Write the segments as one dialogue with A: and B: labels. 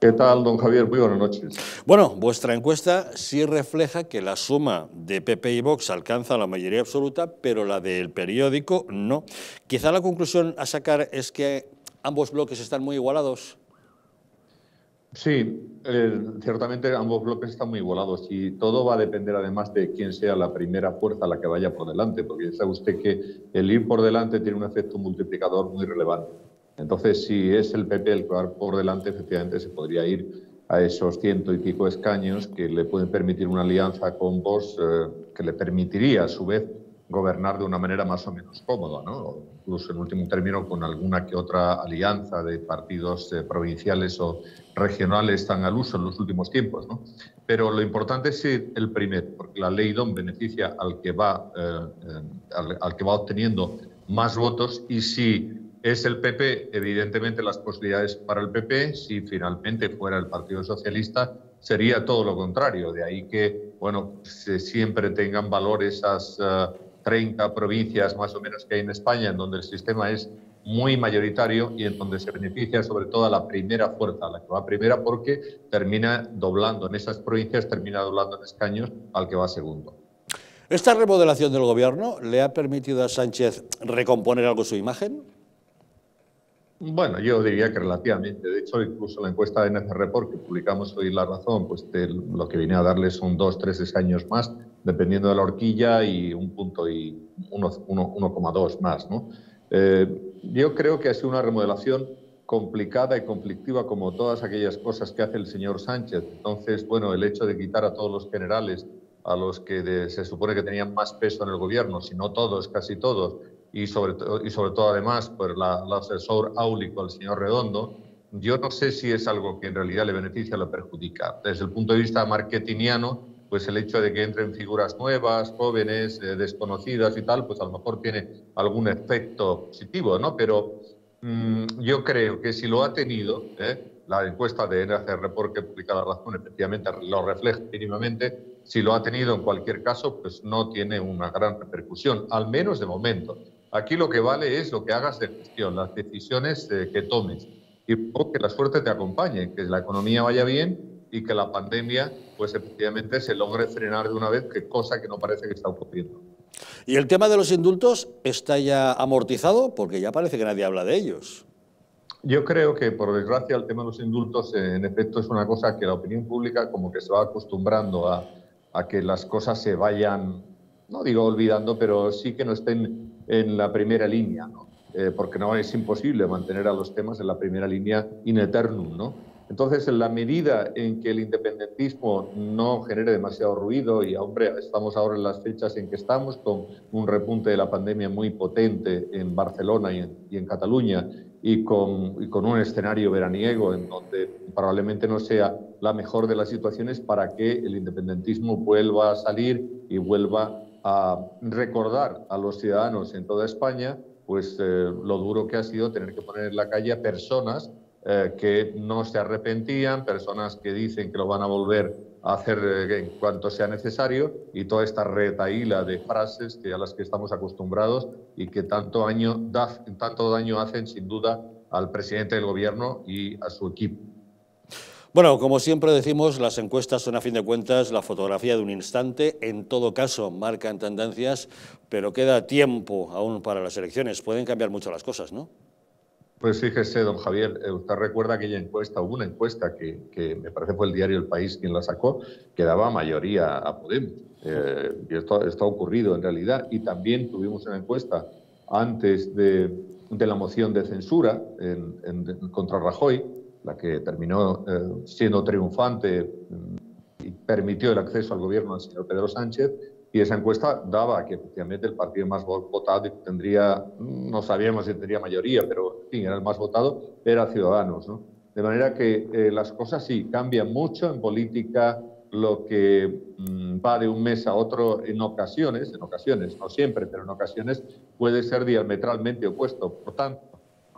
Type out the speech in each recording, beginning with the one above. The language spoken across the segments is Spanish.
A: ¿Qué tal, don Javier? Muy buenas noches.
B: Bueno, vuestra encuesta sí refleja que la suma de PP y Vox alcanza la mayoría absoluta, pero la del periódico no. Quizá la conclusión a sacar es que ambos bloques están muy igualados.
A: Sí, eh, ciertamente ambos bloques están muy igualados y todo va a depender además de quién sea la primera fuerza la que vaya por delante, porque sabe usted que el ir por delante tiene un efecto multiplicador muy relevante. Entonces, si es el PP el que va por delante, efectivamente se podría ir a esos ciento y pico escaños que le pueden permitir una alianza con Vox eh, que le permitiría, a su vez, gobernar de una manera más o menos cómoda, ¿no? incluso en último término con alguna que otra alianza de partidos eh, provinciales o regionales están al uso en los últimos tiempos. ¿no? Pero lo importante es el primero, porque la ley DON beneficia al que va, eh, al que va obteniendo más votos y si es el PP, evidentemente las posibilidades para el PP, si finalmente fuera el Partido Socialista, sería todo lo contrario. De ahí que, bueno, se siempre tengan valor esas 30 eh, provincias más o menos que hay en España, en donde el sistema es muy mayoritario y en donde se beneficia sobre todo a la primera fuerza, la que va primera, porque termina doblando en esas provincias, termina doblando en escaños al que va segundo.
B: ¿Esta remodelación del gobierno le ha permitido a Sánchez recomponer algo su imagen?
A: Bueno, yo diría que relativamente. De hecho, incluso la encuesta de NC Report que publicamos hoy La Razón, pues lo que viene a darle son dos, tres años más, dependiendo de la horquilla, y un punto y 1,2 más. ¿no? Eh, yo creo que ha sido una remodelación complicada y conflictiva como todas aquellas cosas que hace el señor Sánchez. Entonces, bueno, el hecho de quitar a todos los generales a los que se supone que tenían más peso en el gobierno, si no todos, casi todos, y sobre, y sobre todo además por la, el asesor áulico, el señor Redondo, yo no sé si es algo que en realidad le beneficia o le perjudica. Desde el punto de vista marketingiano, pues el hecho de que entren figuras nuevas, jóvenes, eh, desconocidas y tal, pues a lo mejor tiene algún efecto positivo, ¿no? Pero mm, yo creo que si lo ha tenido, ¿eh? la encuesta de NRC Report que publica La Razón efectivamente lo refleja mínimamente, si lo ha tenido en cualquier caso, pues no tiene una gran repercusión, al menos de momento. Aquí lo que vale es lo que hagas de gestión, las decisiones eh, que tomes y que la suerte te acompañe, que la economía vaya bien y que la pandemia, pues efectivamente se logre frenar de una vez, que cosa que no parece que está ocurriendo.
B: ¿Y el tema de los indultos está ya amortizado? Porque ya parece que nadie habla de ellos.
A: Yo creo que, por desgracia, el tema de los indultos, en efecto, es una cosa que la opinión pública como que se va acostumbrando a, a que las cosas se vayan, no digo olvidando, pero sí que no estén en la primera línea, eh, porque no es imposible mantener a los temas en la primera línea in eternum. ¿no? Entonces, en la medida en que el independentismo no genere demasiado ruido, y hombre, estamos ahora en las fechas en que estamos, con un repunte de la pandemia muy potente en Barcelona y en, Cataluña, y con, y con, un escenario veraniego en donde probablemente no sea la mejor de las situaciones para que el independentismo vuelva a salir y vuelva a recordar a los ciudadanos en toda España pues eh, lo duro que ha sido tener que poner en la calle a personas eh, que no se arrepentían, personas que dicen que lo van a volver a hacer eh, en cuanto sea necesario y toda esta retaíla de frases que a las que estamos acostumbrados y que tanto, año, tanto daño hacen sin duda al presidente del gobierno y a su equipo.
B: Bueno, como siempre decimos, las encuestas son a fin de cuentas la fotografía de un instante, en todo caso marcan tendencias, pero queda tiempo aún para las elecciones, pueden cambiar mucho las cosas, ¿no?
A: Pues fíjese, don Javier, eh, usted recuerda aquella encuesta, hubo una encuesta que, me parece fue el diario El País quien la sacó, que daba mayoría a Podemos. Eh, y esto, ha ocurrido en realidad. Y también tuvimos una encuesta antes de, la moción de censura contra Rajoy, la que terminó eh, siendo triunfante mm, y permitió el acceso al gobierno al señor Pedro Sánchez, y esa encuesta daba que efectivamente el partido más votado tendría, mm, no sabíamos si tendría mayoría, pero en fin, era el más votado, era Ciudadanos. ¿no? De manera que eh, las cosas sí cambian mucho en política, lo que mm, va de un mes a otro en ocasiones, en ocasiones, no siempre, pero en ocasiones puede ser diametralmente opuesto. Por tanto,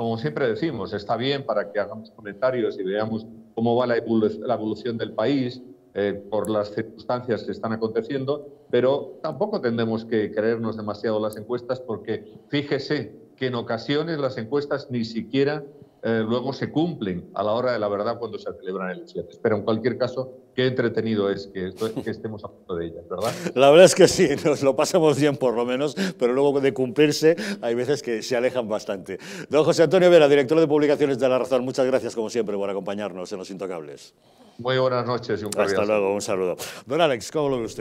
A: como siempre decimos, está bien para que hagamos comentarios y veamos cómo va la, evolución del país eh, por las circunstancias que están aconteciendo, pero tampoco tendremos que creernos demasiado las encuestas porque fíjese que en ocasiones las encuestas ni siquiera eh, luego se cumplen a la hora de la verdad cuando se celebran elecciones. Pero en cualquier caso, qué entretenido es que, que estemos hablando de ellas, ¿verdad?
B: La verdad es que sí, nos lo pasamos bien por lo menos, pero luego de cumplirse hay veces que se alejan bastante. Don José Antonio Vera, director de publicaciones de La Razón, muchas gracias como siempre por acompañarnos en Los Intocables.
A: Muy buenas noches y un
B: Hasta luego, un saludo. Don Alex, ¿cómo lo ve usted?